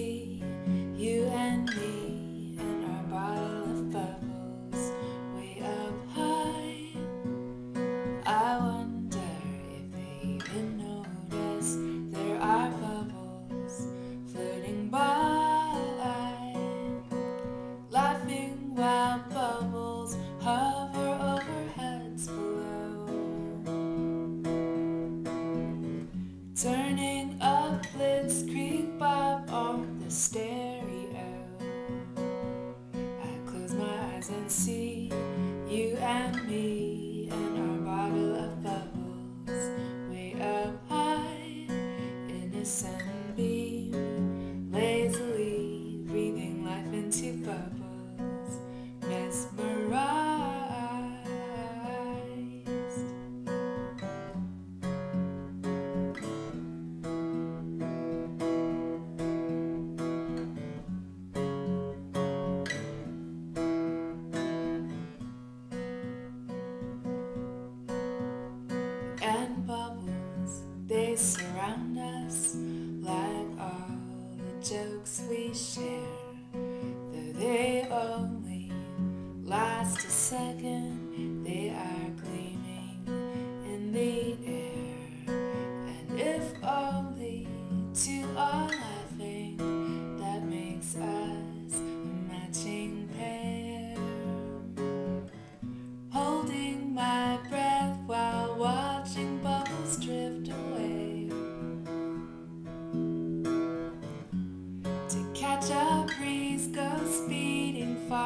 you and me and our bottle of bubbles way up high. I wonder if they even notice there are bubbles floating by, laughing while bubbles hover over heads below, turning up blitzkrieg. and see. we should.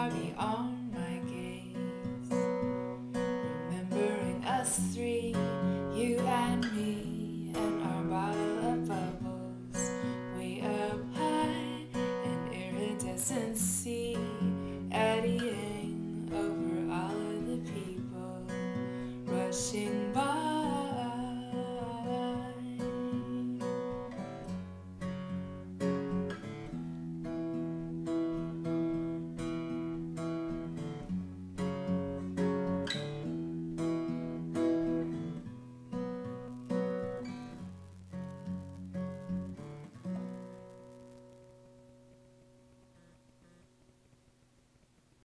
far beyond my gaze. Remembering us three.